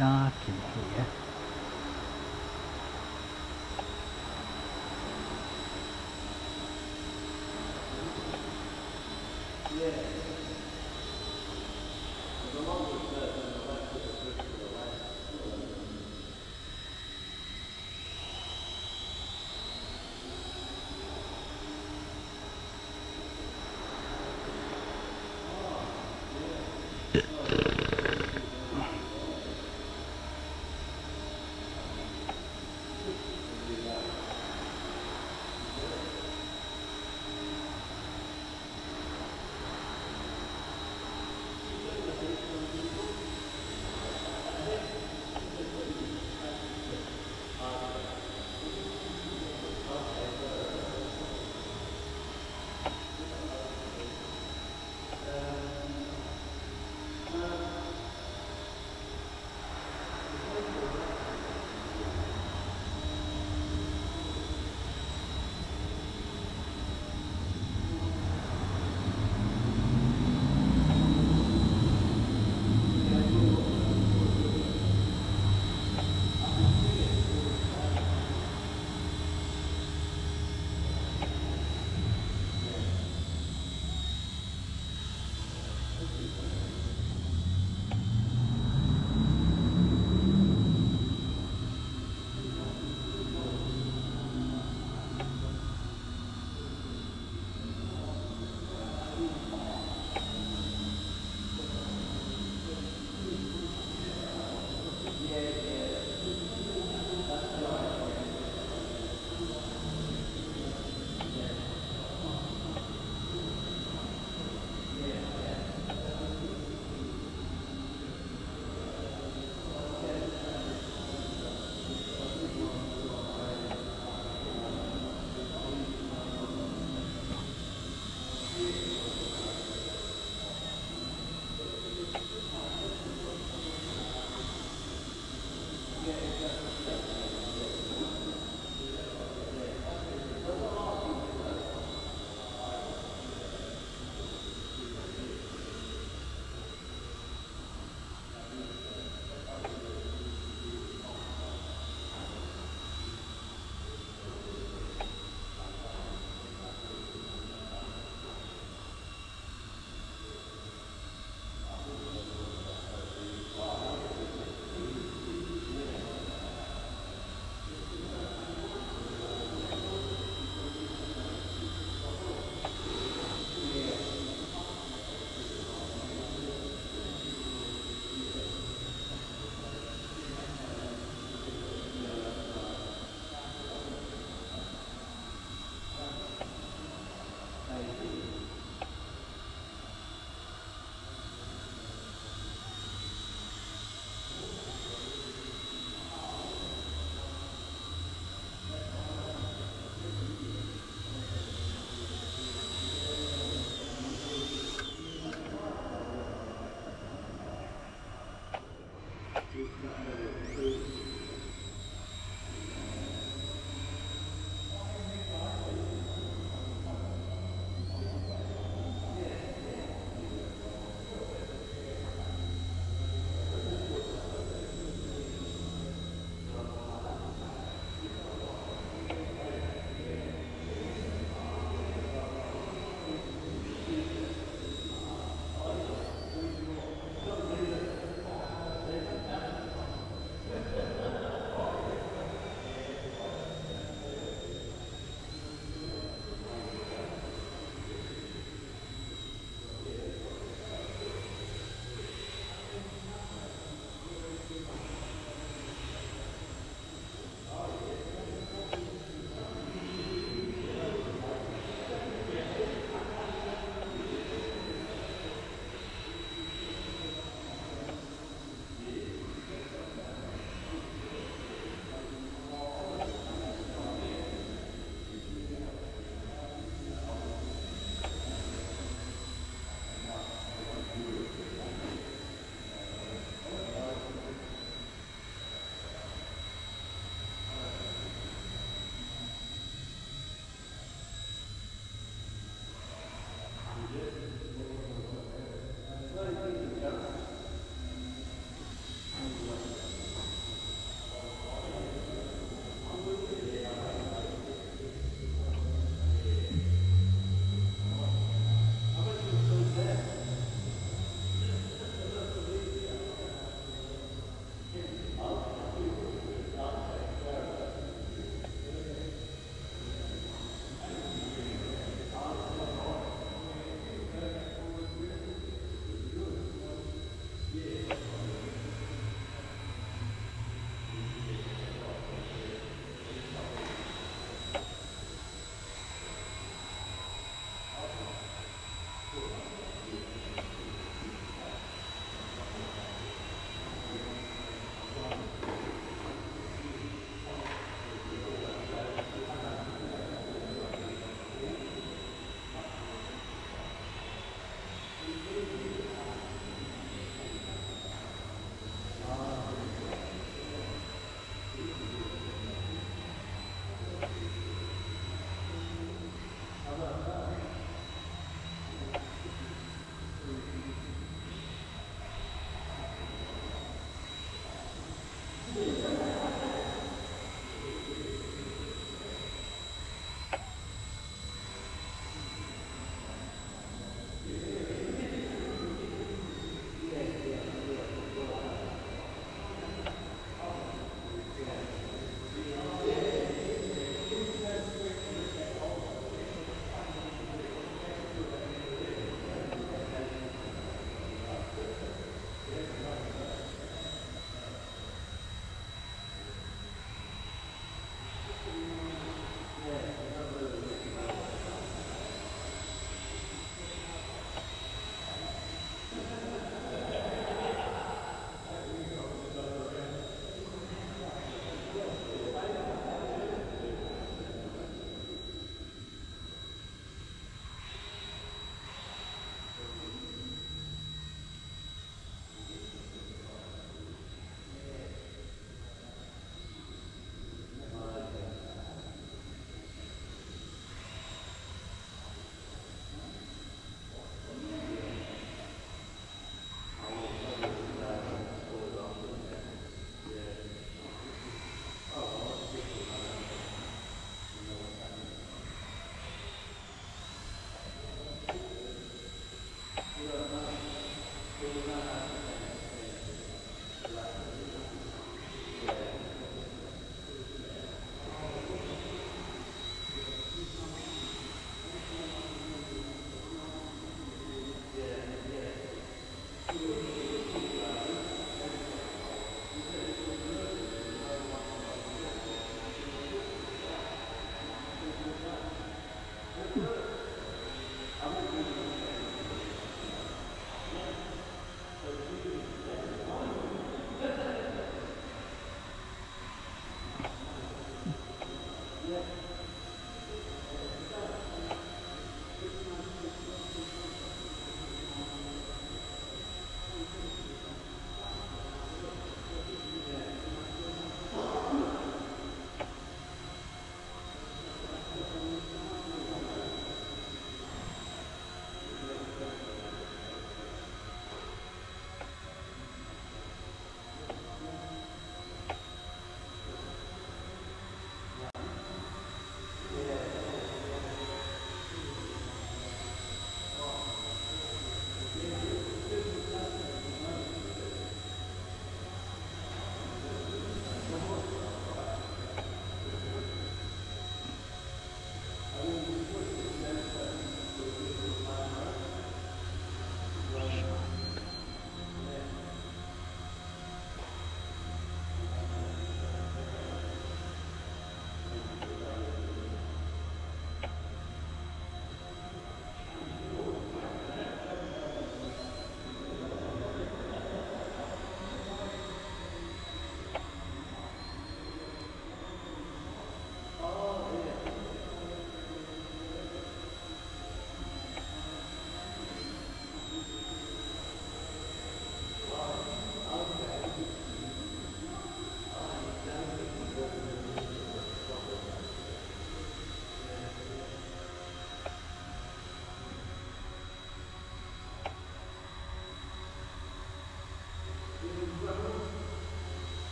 document.